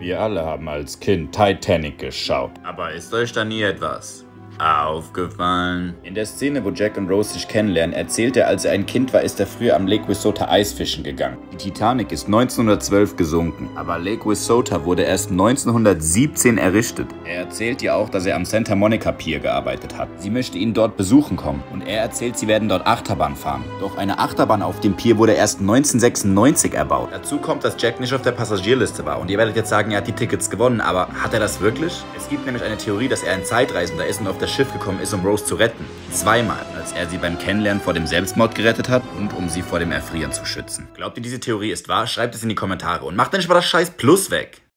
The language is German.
Wir alle haben als Kind Titanic geschaut. Aber ist euch da nie etwas aufgefallen? In der Szene, wo Jack und Rose sich kennenlernen, erzählt er, als er ein Kind war, ist er früher am Lake Wissota Eisfischen gegangen. Die Titanic ist 1912 gesunken, aber Lake Wissota wurde erst 1917 errichtet. Er erzählt ihr auch, dass er am Santa Monica Pier gearbeitet hat. Sie möchte ihn dort besuchen kommen und er erzählt, sie werden dort Achterbahn fahren. Doch eine Achterbahn auf dem Pier wurde erst 1996 erbaut. Dazu kommt, dass Jack nicht auf der Passagierliste war und ihr werdet jetzt sagen, er hat die Tickets gewonnen, aber hat er das wirklich? Es gibt nämlich eine Theorie, dass er ein Zeitreisender ist und auf das Schiff gekommen ist, um Rose zu retten. Zweimal, als er sie beim Kennenlernen vor dem Selbstmord gerettet hat und um sie vor dem Erfrieren zu schützen. Glaubt ihr, diese Theorie ist wahr? Schreibt es in die Kommentare und macht endlich mal das scheiß Plus weg.